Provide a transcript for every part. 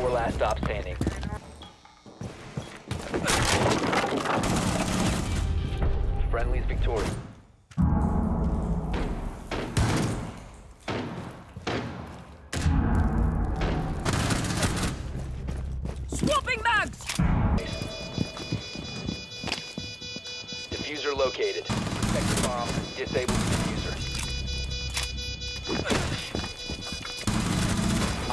4 last stop standing. Friendly's victorious. Swapping mags! Defuser located. Protect the bomb. Disable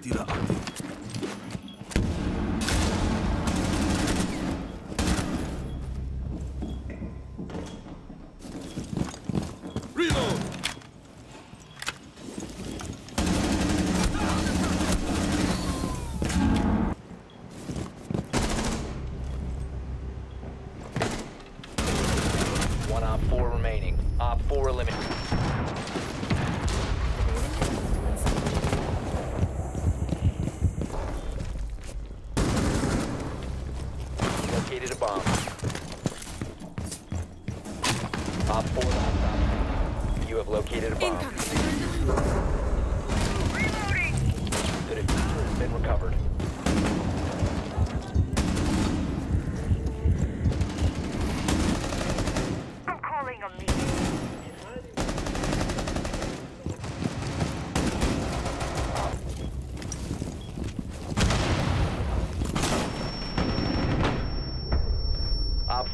Frag out. Critical breach activated. One friendly remaining. Partida active. Reload! One OPFOR remaining. OPFOR eliminated. Located a bomb. OPFOR last stop. You have located a bomb. The defuser has been recovered. I'm calling a meeting. Op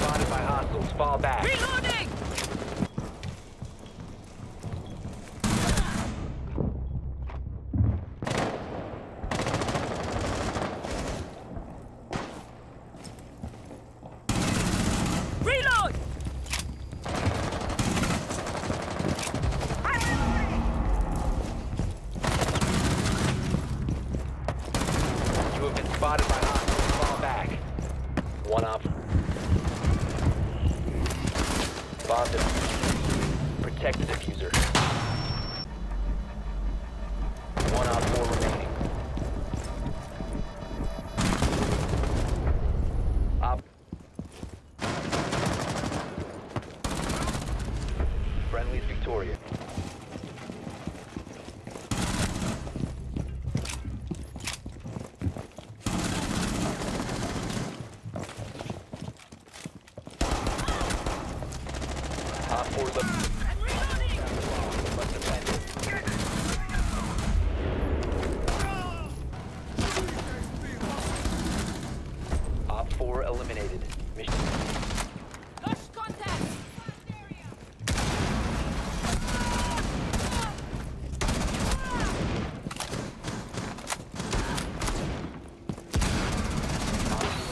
Spotted hostiles. Fall back. Reloading! Reload! You have been spotted by hostiles. Fall back. One up. Bomb defuser. Protect the defuser. One OPFOR remaining. Op. Friendly's victorious. Defend it. OPFOR eliminated. Mission Lost contact!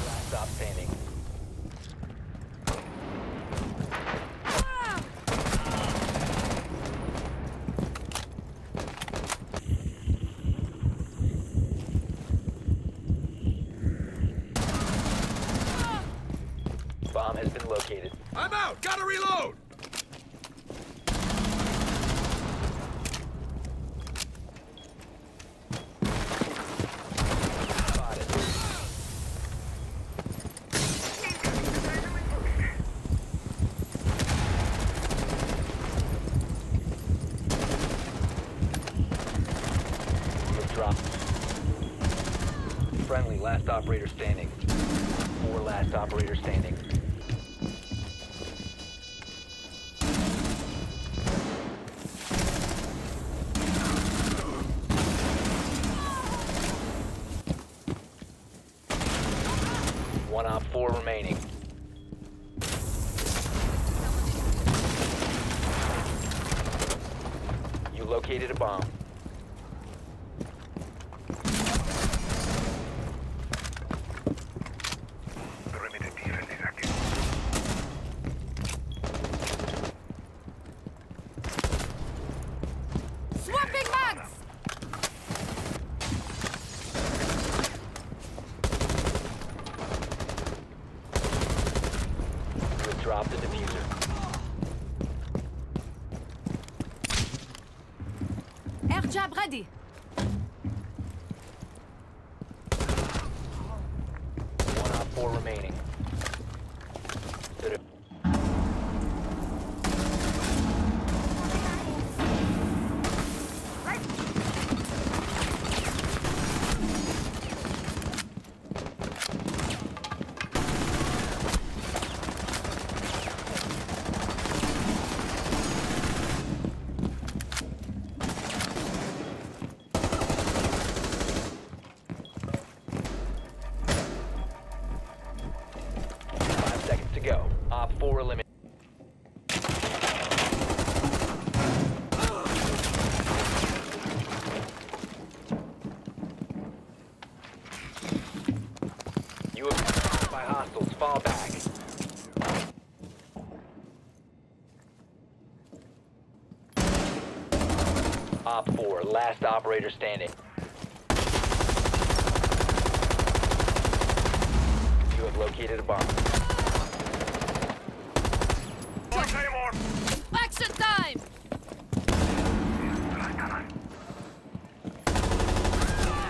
last stop standing. Bomb has been located. I'm out! Gotta reload! Friendly, last operator standing. Four last operator standing. One OPFOR remaining. You located a bomb. Dropped the defuser. Air jab ready. One OPFOR remaining. Go. Uh, OPFOR eliminated. You have been by hostiles. Fall back. OPFOR, last operator standing. You have located a bomb. More Claymore! Action time!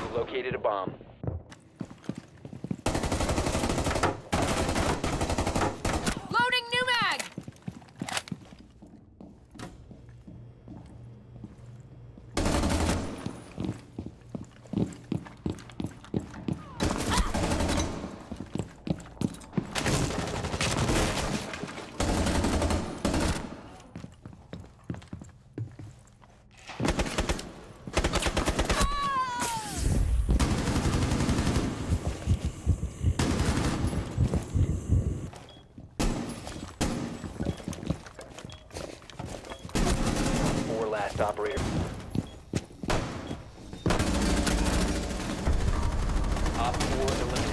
You located a bomb. Loading new mag! Four last operator. OPFOR eliminated.